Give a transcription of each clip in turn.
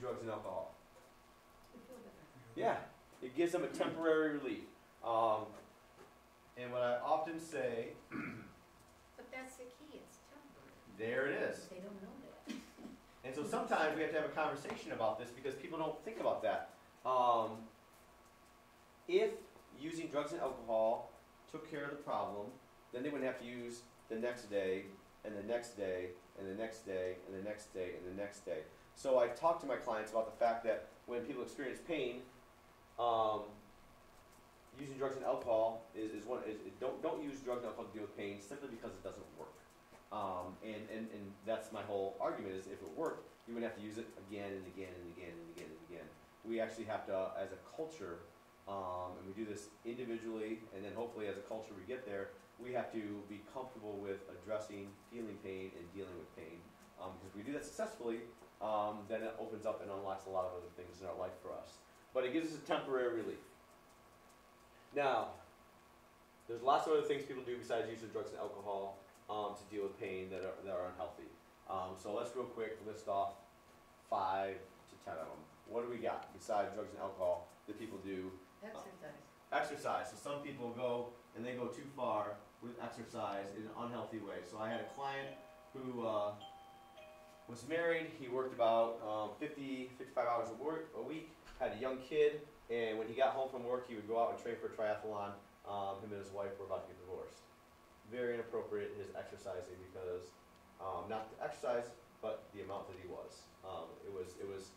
drugs and alcohol? We feel better. Yeah, it gives them a temporary relief. Um, and what I often say, But that's the key, it's temporary. there it is. They don't know that. And so sometimes we have to have a conversation about this because people don't think about that. Um, if using drugs and alcohol took care of the problem, then they wouldn't have to use the next day and the next day and the next day and the next day and the next day. So I talk to my clients about the fact that when people experience pain, um, using drugs and alcohol is, is one is, don't don't use drugs and alcohol to deal with pain simply because it doesn't work. Um, and, and, and that's my whole argument is if it worked, you wouldn't have to use it again and again and again and again and again. We actually have to, as a culture, um, and we do this individually, and then hopefully as a culture we get there, we have to be comfortable with addressing feeling pain and dealing with pain. Um, because if we do that successfully, um, then it opens up and unlocks a lot of other things in our life for us. But it gives us a temporary relief. Now, there's lots of other things people do besides use of drugs and alcohol um, to deal with pain that are, that are unhealthy. Um, so let's real quick list off five to ten of them. What do we got besides drugs and alcohol that people do? Exercise. Exercise. So some people go and they go too far with exercise in an unhealthy way. So I had a client who uh, was married. He worked about um, 50, 55 hours a, work, a week, had a young kid, and when he got home from work, he would go out and train for a triathlon. Um, him and his wife were about to get divorced. Very inappropriate his exercising because um, not the exercise, but the amount that he was. Um, it was it was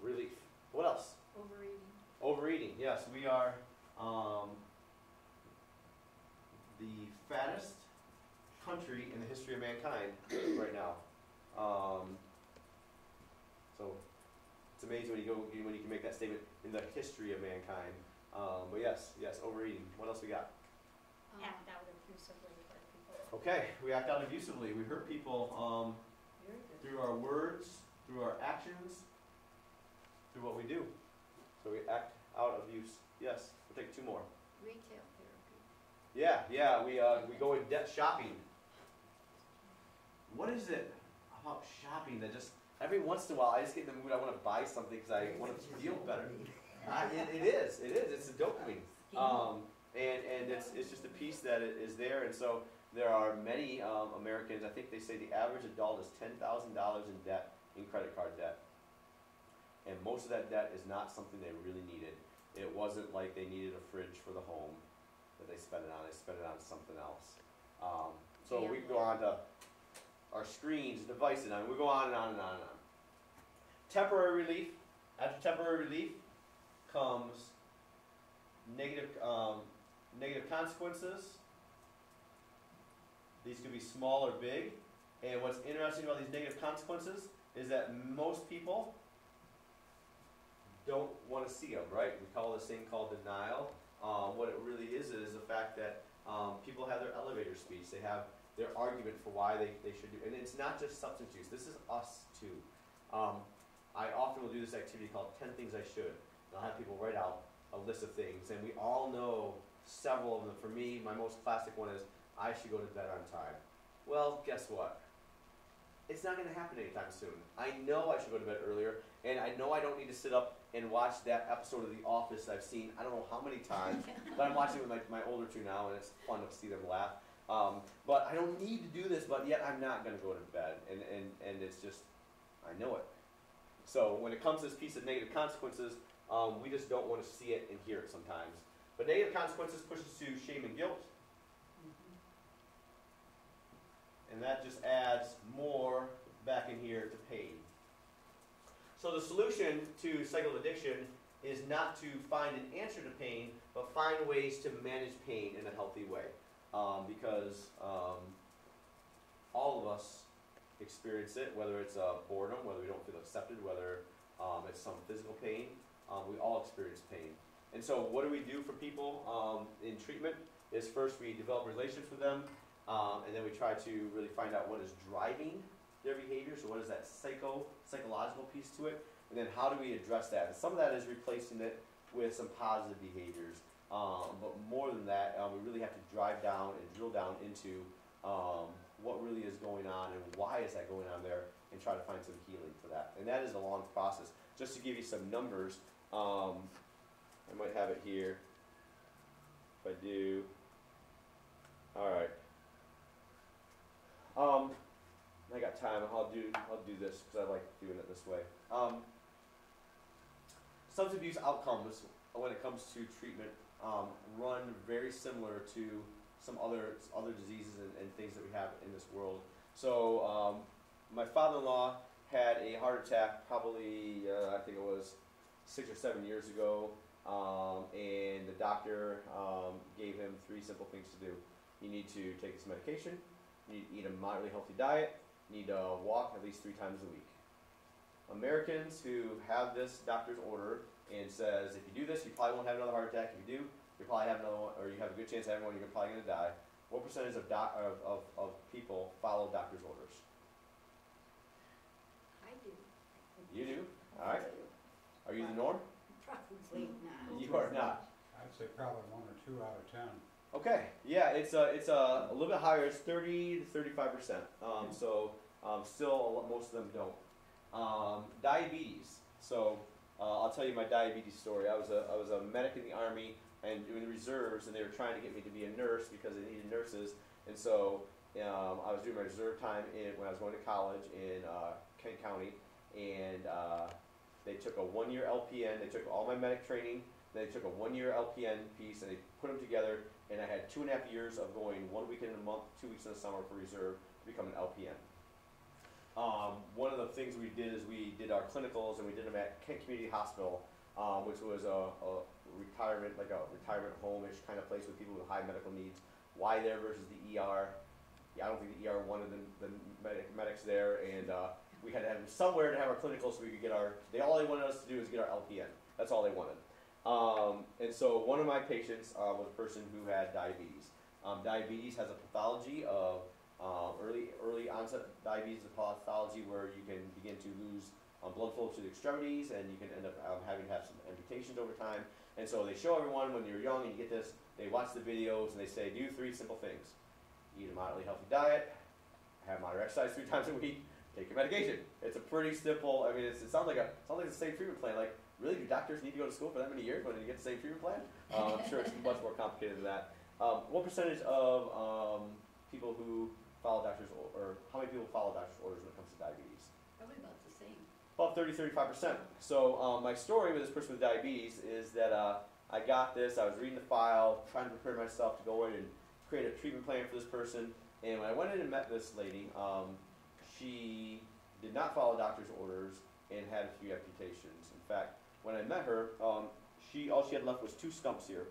relief. What else? Overeating. Overeating. Yes, we are um, the fattest country in the history of mankind right now. Um, so it's amazing when you go when you can make that statement in the history of mankind. Um, but yes, yes, overeating. What else we got? Um, act out abusively toward people. Okay, we act out abusively. We hurt people um, through our words, through our actions, through what we do. So we act out abuse. Yes, we'll take two more. Retail therapy. Yeah, yeah, we, uh, we go in debt shopping. What is it about shopping that just, every once in a while, I just get in the mood, I want to buy something because I want to feel better. I, it, it is, it is, it's a dopamine. Um, and, and it's, it's just a piece that is there, and so there are many um, Americans, I think they say the average adult is $10,000 in debt, in credit card debt. And most of that debt is not something they really needed. It wasn't like they needed a fridge for the home that they spent it on, they spent it on something else. Um, so we can go on to our screens, devices, and we go on and on and on and on. Temporary relief. After temporary relief comes negative, um, negative consequences. These could be small or big. And what's interesting about these negative consequences is that most people don't want to see them, right? We call this thing called denial. Um, what it really is is the fact that um, people have their elevator speech. They have their argument for why they, they should do And it's not just substance use. This is us too. Um, I often will do this activity called 10 Things I Should. And I'll have people write out a list of things. And we all know several of them. For me, my most classic one is I should go to bed on time. Well, guess what? It's not going to happen anytime soon. I know I should go to bed earlier, and I know I don't need to sit up and watch that episode of The Office I've seen I don't know how many times, but I'm watching with my, my older two now, and it's fun to see them laugh. Um, but I don't need to do this, but yet I'm not going to go to bed, and, and, and it's just, I know it. So when it comes to this piece of negative consequences, um, we just don't want to see it and hear it sometimes. But negative consequences push us to shame and guilt. And that just adds more back in here to pain. So the solution to cycle addiction is not to find an answer to pain, but find ways to manage pain in a healthy way. Um, because um, all of us experience it, whether it's uh, boredom, whether we don't feel accepted, whether um, it's some physical pain. Um, we all experience pain. And so, what do we do for people um, in treatment? Is first we develop relationships with them, um, and then we try to really find out what is driving their behavior. So, what is that psycho psychological piece to it? And then, how do we address that? And some of that is replacing it with some positive behaviors. Um, than that, uh, we really have to drive down and drill down into um, what really is going on and why is that going on there, and try to find some healing for that. and that is a long process. Just to give you some numbers, um, I might have it here. If I do, all right. Um, I got time. I'll do I'll do this because I like doing it this way. Um, substance abuse outcomes when it comes to treatment um, run very similar to some other other diseases and, and things that we have in this world. So um, my father-in-law had a heart attack probably uh, I think it was six or seven years ago, um, and the doctor um, gave him three simple things to do. You need to take this medication. You need to eat a moderately healthy diet. You need to walk at least three times a week. Americans who have this doctor's order and says if you do this, you probably won't have another heart attack. If you do, you probably have another one, or you have a good chance of having one. You're probably going to die. What percentage of, doc, of, of, of people follow doctor's orders? I do. You do. All right. Are you the norm? Probably not. You are not. I'd say probably one or two out of ten. Okay, yeah, it's a, it's a, a little bit higher. It's thirty to thirty-five percent. Um, so um, still, most of them don't. Um, diabetes. So uh, I'll tell you my diabetes story. I was a I was a medic in the army and doing the reserves, and they were trying to get me to be a nurse because they needed nurses. And so um, I was doing my reserve time in, when I was going to college in uh, Kent County, and uh, they took a one-year LPN. They took all my medic training. They took a one-year LPN piece and they put them together and I had two and a half years of going one weekend a month, two weeks in the summer for reserve to become an LPN. Um, one of the things we did is we did our clinicals and we did them at Kent Community Hospital, um, which was a, a retirement, like a retirement home-ish kind of place with people with high medical needs. Why there versus the ER? Yeah, I don't think the ER wanted the, the medic, medics there, and uh, we had to have them somewhere to have our clinicals so we could get our. They all they wanted us to do is get our LPN. That's all they wanted. Um, and so one of my patients uh, was a person who had diabetes. Um, diabetes has a pathology of uh, early early onset diabetes, is a pathology where you can begin to lose um, blood flow to the extremities, and you can end up um, having to have some amputations over time. And so they show everyone when you're young and you get this, they watch the videos and they say, do three simple things: eat a moderately healthy diet, have moderate exercise three times a week, take your medication. It's a pretty simple. I mean, it's, it sounds like a sounds like the same treatment plan. Like really, do doctors need to go to school for that many years when they get the same treatment plan? Uh, I'm sure it's much more complicated than that. Um, what percentage of um, people who follow doctors, or, or how many people follow doctors' orders when it comes to diabetes? Probably about the same. About 30, 35%. So um, my story with this person with diabetes is that uh, I got this, I was reading the file, trying to prepare myself to go in and create a treatment plan for this person. And when I went in and met this lady, um, she did not follow doctor's orders and had a few amputations. In fact, when I met her, um, she all she had left was two stumps here.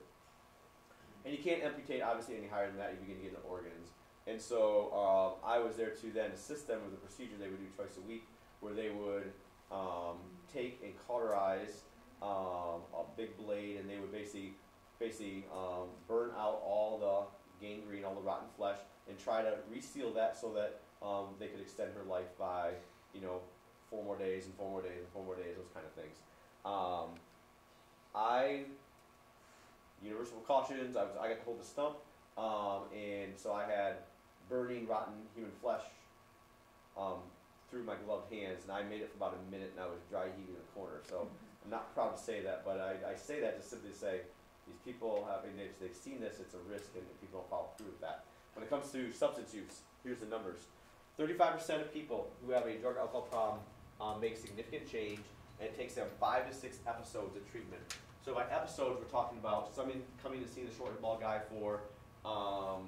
And you can't amputate obviously any higher than that. if You begin to get into organs. And so um, I was there to then assist them with a procedure they would do twice a week, where they would um, take and cauterize um, a big blade, and they would basically basically um, burn out all the gangrene, all the rotten flesh, and try to reseal that so that um, they could extend her life by you know four more days and four more days and four more days, those kind of things. I universal precautions. I was I got to hold the stump, um, and so I had burning rotten human flesh um, through my gloved hands, and I made it for about a minute, and I was dry heaving in the corner. So I'm not proud to say that, but I, I say that just simply to say these people have, and if they've seen this, it's a risk, and people don't follow through with that. When it comes to substance use, here's the numbers: 35% of people who have a drug alcohol problem um, make significant change, and it takes them five to six episodes of treatment. So by episodes, we're talking about someone coming to see the short ball guy for um,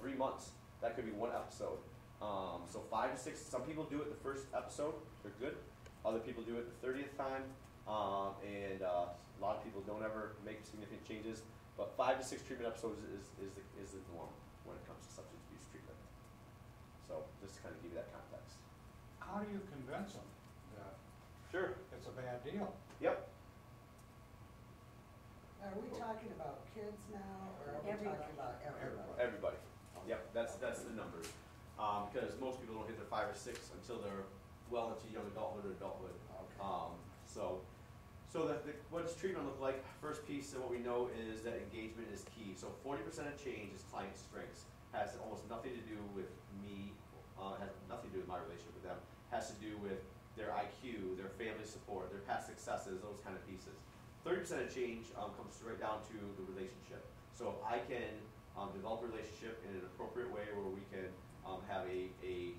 three months. That could be one episode. Um, so five to six. Some people do it the first episode; they're good. Other people do it the thirtieth time, um, and uh, a lot of people don't ever make significant changes. But five to six treatment episodes is is the, is the norm when it comes to substance abuse treatment. So just to kind of give you that context. How do you convince them that Sure. it's a bad deal? Yep. Are we talking about kids now, or are we Everybody. talking about everybody? That's, that's the numbers. Um, because most people don't hit their five or six until they're well into young adulthood or adulthood. Okay. Um, so, so that the, what does treatment look like? First piece of what we know is that engagement is key. So forty percent of change is client strengths. Has almost nothing to do with me, uh, has nothing to do with my relationship with them. Has to do with their IQ, their family support, their past successes, those kind of pieces. Thirty percent of change um, comes right down to the relationship. So if I can um, develop a relationship in an appropriate way where we can um, have a, a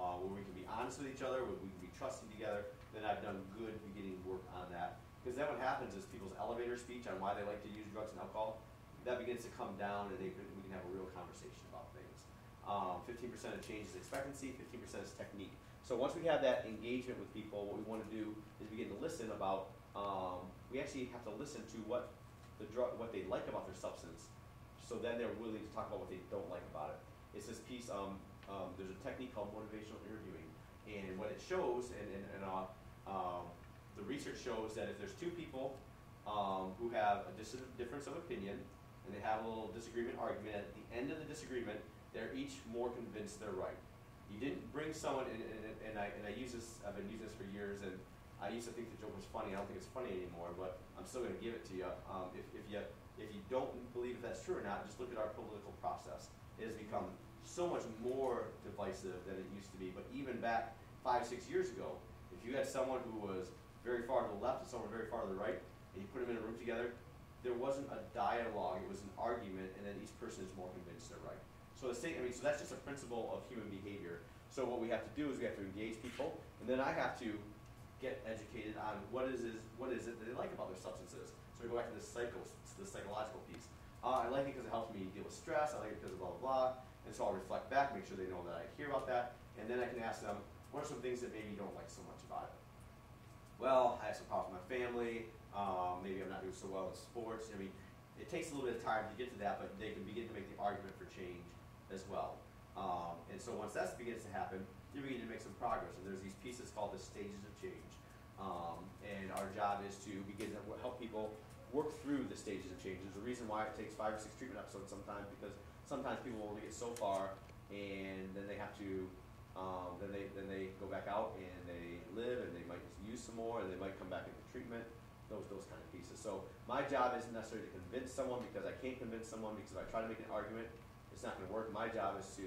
uh, where we can be honest with each other, where we can be trusting together, then I've done good beginning work on that. Because then what happens is people's elevator speech on why they like to use drugs and alcohol, that begins to come down and they, we can have a real conversation about things. Um, fifteen percent of change is expectancy, fifteen percent is technique. So once we have that engagement with people, what we wanna do is begin to listen about, um, we actually have to listen to what the drug, what they like about their substance. So then they're willing to talk about what they don't like about it. It's this piece, um, um, there's a technique called motivational interviewing. And what it shows, and, and, and, uh, um, the research shows that if there's two people, um, who have a difference of opinion, and they have a little disagreement argument, at the end of the disagreement, they're each more convinced they're right. You didn't bring someone, and, and, and I, and I use this, I've been using this for years, and I used to think the joke was funny, I don't think it's funny anymore, but I'm still gonna give it to you. Um, if, if you, if you don't believe if that's true or not, just look at our political process. It has become so much more divisive than it used to be, but even back five, six years ago, if you had someone who was very far to the left and someone very far to the right, and you put them in a room together, there wasn't a dialogue, it was an argument, and then each person is more convinced they're right. So the same, I mean, so that's just a principle of human behavior. So what we have to do is we have to engage people, and then I have to get educated on what is, is what is it that they like about their substances. So we go back to this psycho, the psychological piece. Uh, I like it because it helps me deal with stress. I like it because of blah blah blah. And so I'll reflect back, make sure they know that I hear about that, and then I can ask them, what are some things that maybe you don't like so much about it? Well, I have some problems with my family. Um, maybe I'm not doing so well in sports. I mean, it takes a little bit of time to get to that, but they can begin to make the argument for change as well. Um, and so once that begins to happen, you begin to make some progress. And there's these pieces called the stages of change. Um, and our job is to begin to help people work through the stages of change. There's a reason why it takes five or six treatment episodes sometimes because sometimes people only get so far and then they have to um, then they then they go back out and they live and they might use some more and they might come back into treatment those those kind of pieces. So my job isn't necessarily to convince someone because I can't convince someone because if I try to make an argument it's not going to work. My job is to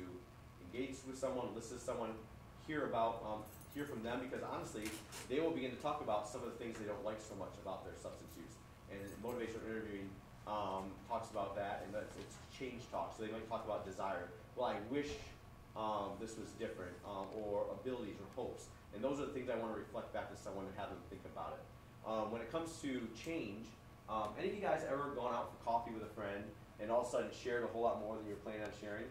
engage with someone listen to someone hear about um, hear from them because honestly they will begin to talk about some of the things they don't like so much about their substance use and motivational interviewing um, talks about that and that's it's change talk so they might talk about desire well I wish um, this was different, um, or abilities or hopes. And those are the things I want to reflect back to someone and have them think about it. Um, when it comes to change, um, any of you guys ever gone out for coffee with a friend and all of a sudden shared a whole lot more than you were planning on sharing?